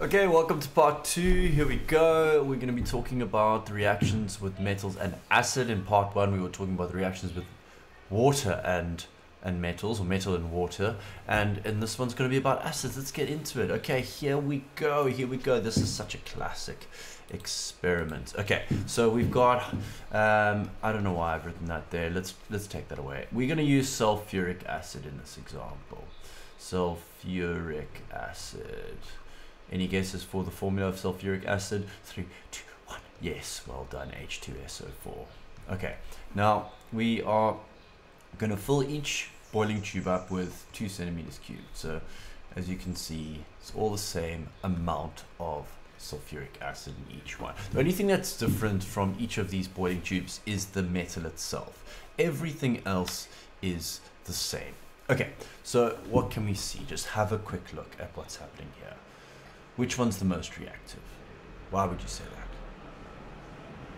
Okay, welcome to part two. Here we go. We're going to be talking about the reactions with metals and acid. In part one, we were talking about the reactions with water and and metals, or metal and water. And and this one's going to be about acids. Let's get into it. Okay, here we go. Here we go. This is such a classic experiment. Okay, so we've got. Um, I don't know why I've written that there. Let's let's take that away. We're going to use sulfuric acid in this example. Sulfuric acid. Any guesses for the formula of sulfuric acid? Three, two, one. Yes, well done. H2SO4. Okay, now we are going to fill each boiling tube up with two centimeters cubed. So as you can see, it's all the same amount of sulfuric acid in each one. The only thing that's different from each of these boiling tubes is the metal itself. Everything else is the same. Okay, so what can we see? Just have a quick look at what's happening here. Which one's the most reactive? Why would you say that?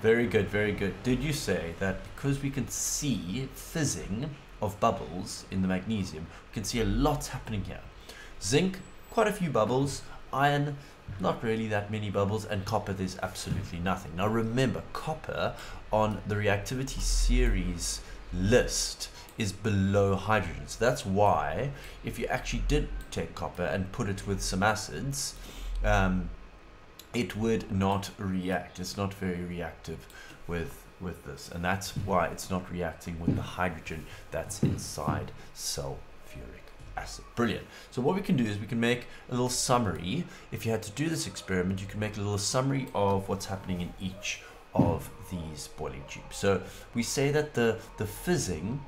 Very good, very good. Did you say that because we can see fizzing of bubbles in the magnesium, we can see a lot happening here. Zinc, quite a few bubbles. Iron, not really that many bubbles. And copper, there's absolutely nothing. Now remember, copper on the reactivity series list is below hydrogen. So that's why if you actually did take copper and put it with some acids, um, it would not react. It's not very reactive with with this, and that's why it's not reacting with the hydrogen that's inside sulfuric acid. Brilliant. So what we can do is we can make a little summary. If you had to do this experiment, you can make a little summary of what's happening in each of these boiling tubes. So we say that the the fizzing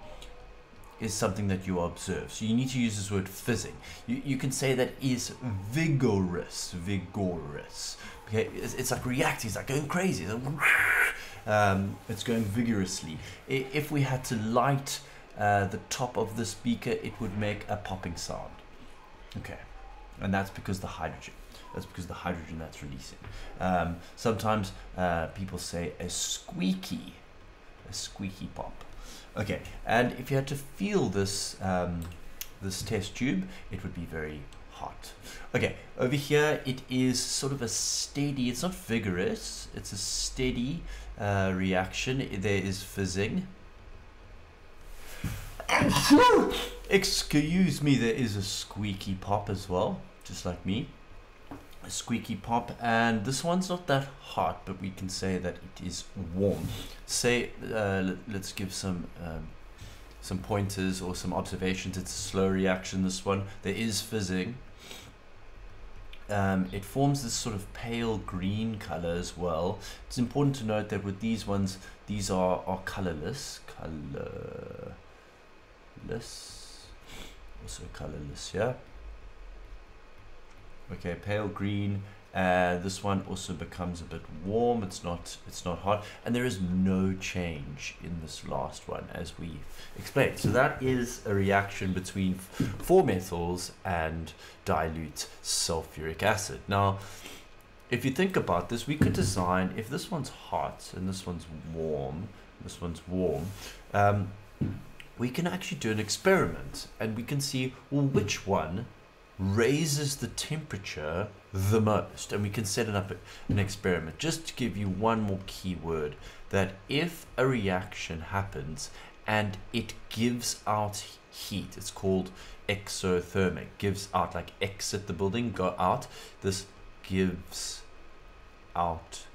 is something that you observe. So you need to use this word fizzing. You, you can say that is vigorous, vigorous. Okay, it's, it's like reacting, it's like going crazy. It's, like, um, it's going vigorously. If we had to light uh, the top of the speaker, it would make a popping sound. Okay, and that's because the hydrogen. That's because the hydrogen that's releasing. Um, sometimes uh, people say a squeaky, a squeaky pop. Okay, and if you had to feel this um, this test tube, it would be very hot. Okay, over here it is sort of a steady, it's not vigorous, it's a steady uh, reaction. There is fizzing. Excuse me, there is a squeaky pop as well, just like me a squeaky pop and this one's not that hot but we can say that it is warm. Say uh, let's give some um, some pointers or some observations. It's a slow reaction this one. There is fizzing. Um, it forms this sort of pale green color as well. It's important to note that with these ones these are, are colorless. Colorless. Also colorless yeah okay pale green. Uh, this one also becomes a bit warm. It's not it's not hot. And there is no change in this last one as we explained. So that is a reaction between four metals and dilute sulfuric acid. Now if you think about this we could design if this one's hot and this one's warm this one's warm um, we can actually do an experiment and we can see well which one raises the temperature the most. And we can set it up an experiment just to give you one more keyword that if a reaction happens and it gives out heat, it's called exothermic, gives out like exit the building, go out. This gives out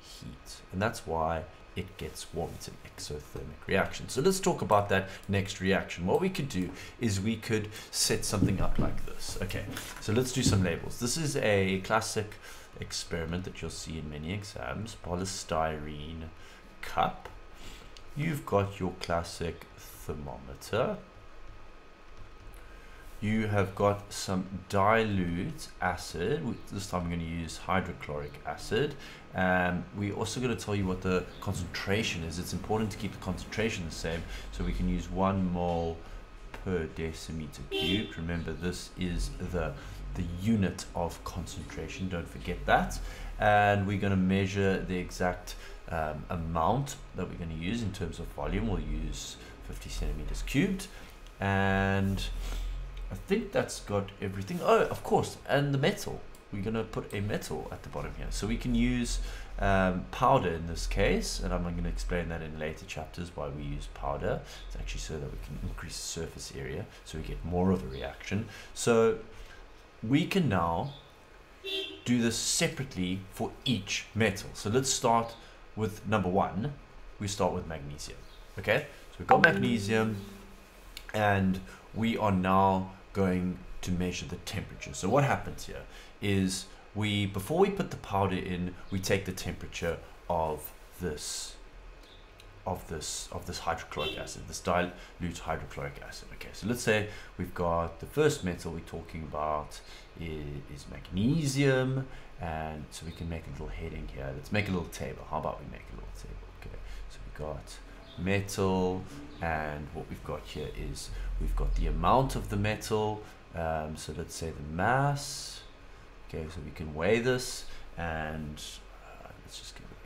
heat. And that's why it gets warm. It's an exothermic reaction. So let's talk about that next reaction. What we could do is we could set something up like this. Okay, so let's do some labels. This is a classic experiment that you'll see in many exams. Polystyrene cup. You've got your classic thermometer you have got some dilute acid. This time I'm going to use hydrochloric acid. Um, we're also going to tell you what the concentration is. It's important to keep the concentration the same, so we can use one mole per decimeter cubed. Remember, this is the the unit of concentration. Don't forget that. And we're going to measure the exact um, amount that we're going to use in terms of volume. We'll use 50 centimeters cubed, and I think that's got everything. Oh, of course, and the metal. We're going to put a metal at the bottom here. So we can use um, powder in this case, and I'm going to explain that in later chapters why we use powder. It's actually so that we can increase the surface area so we get more of a reaction. So we can now do this separately for each metal. So let's start with number one. We start with magnesium. Okay, so we've got magnesium, and we are now going to measure the temperature. So what happens here is we before we put the powder in, we take the temperature of this of this of this hydrochloric acid, this dilute hydrochloric acid. Okay, so let's say we've got the first metal we're talking about is, is magnesium, and so we can make a little heading here. Let's make a little table. How about we make a little table? Okay, so we've got metal, and what we've got here is we've got the amount of the metal. Um, so let's say the mass Okay, so we can weigh this and uh, let's just give it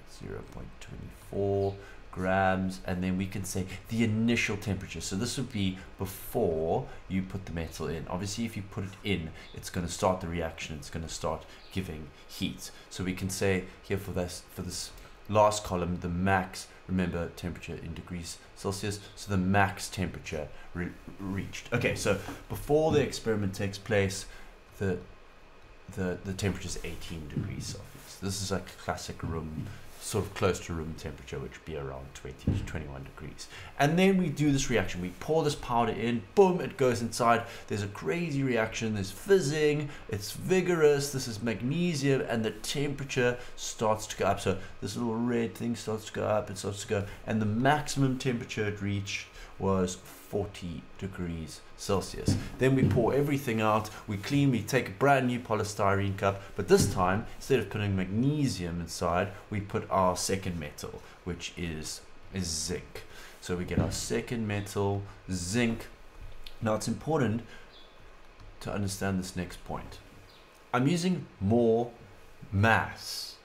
0.24 grams and then we can say the initial temperature. So this would be before you put the metal in. Obviously if you put it in, it's going to start the reaction. It's going to start giving heat. So we can say here for this, for this last column, the max, remember temperature in degrees Celsius, so the max temperature re reached. Okay, so before the experiment takes place, the the, the temperature is 18 degrees Celsius. This is a classic room, sort of close to room temperature, which would be around 20 to 21 degrees. And then we do this reaction. We pour this powder in, boom, it goes inside. There's a crazy reaction. There's fizzing. It's vigorous. This is magnesium, and the temperature starts to go up. So this little red thing starts to go up. It starts to go, and the maximum temperature it reached was 40 degrees Celsius. Then we pour everything out, we clean, we take a brand new polystyrene cup, but this time, instead of putting magnesium inside, we put our second metal, which is, is zinc. So we get our second metal, zinc. Now it's important to understand this next point. I'm using more mass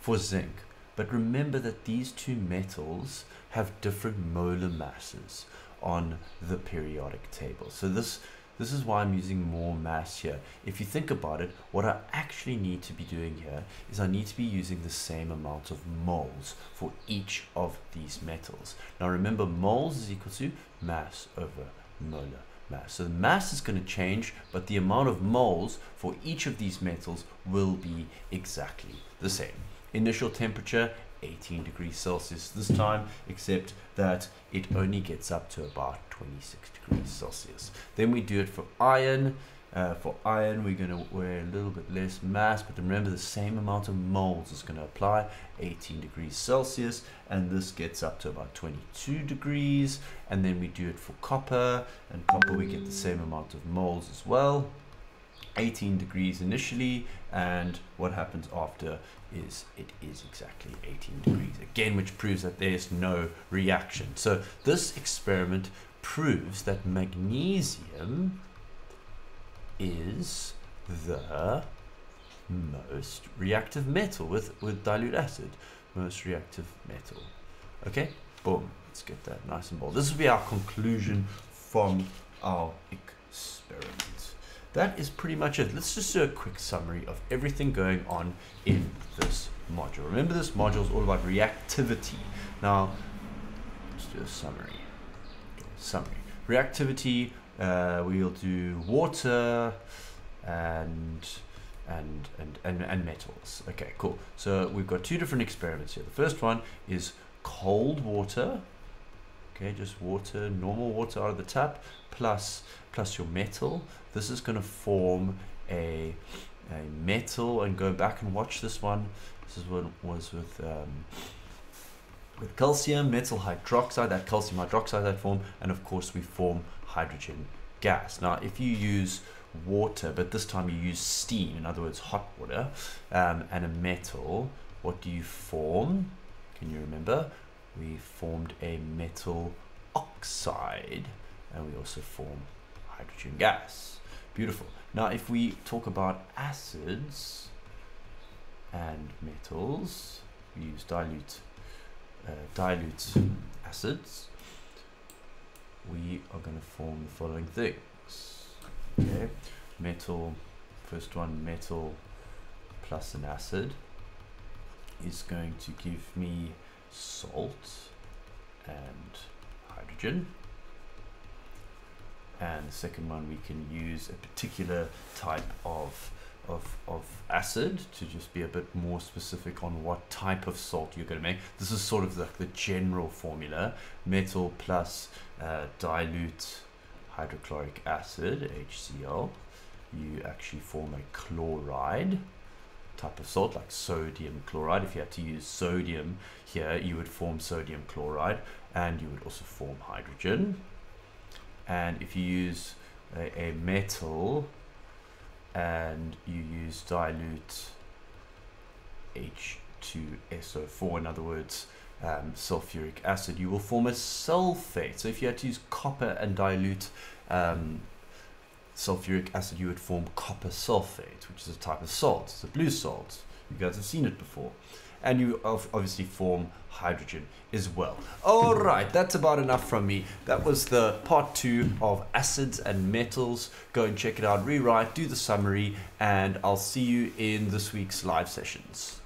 for zinc, but remember that these two metals have different molar masses on the periodic table. So this this is why I'm using more mass here. If you think about it, what I actually need to be doing here is I need to be using the same amount of moles for each of these metals. Now remember, moles is equal to mass over molar mass. So the mass is going to change, but the amount of moles for each of these metals will be exactly the same. Initial temperature 18 degrees Celsius this time, except that it only gets up to about 26 degrees Celsius. Then we do it for iron. Uh, for iron, we're going to wear a little bit less mass, but remember the same amount of moles is going to apply, 18 degrees Celsius, and this gets up to about 22 degrees. And then we do it for copper, and copper we get the same amount of moles as well. 18 degrees initially and what happens after is it is exactly 18 degrees. Again which proves that there's no reaction. So this experiment proves that magnesium is the most reactive metal with with dilute acid. Most reactive metal. Okay? Boom. Let's get that nice and bold. This will be our conclusion from our experiment that is pretty much it. Let's just do a quick summary of everything going on in this module. Remember this module is all about reactivity. Now, let's do a summary. Summary. Reactivity, uh, we'll do water and and, and, and, and metals. Okay, cool. So we've got two different experiments here. The first one is cold water, okay, just water, normal water out of the tap, plus plus your metal. This is going to form a, a metal and go back and watch this one. This is what was with um, with calcium, metal hydroxide, that calcium hydroxide that form, and of course we form hydrogen gas. Now if you use water, but this time you use steam, in other words hot water, um, and a metal, what do you form? Can you remember? We formed a metal oxide and we also form hydrogen gas. Beautiful. Now, if we talk about acids and metals, we use dilute, uh, dilute acids. We are going to form the following things. Okay, metal. First one, metal plus an acid is going to give me salt and hydrogen. And the second one, we can use a particular type of, of, of acid to just be a bit more specific on what type of salt you're going to make. This is sort of the, the general formula. Metal plus uh, dilute hydrochloric acid, HCl. You actually form a chloride type of salt like sodium chloride. If you had to use sodium here, you would form sodium chloride and you would also form hydrogen. And if you use a, a metal and you use dilute H2SO4, in other words, um, sulfuric acid, you will form a sulfate. So if you had to use copper and dilute um, sulfuric acid, you would form copper sulfate, which is a type of salt. It's a blue salt. You guys have seen it before. And you obviously form hydrogen as well. All right, that's about enough from me. That was the part two of acids and metals. Go and check it out, rewrite, do the summary, and I'll see you in this week's live sessions.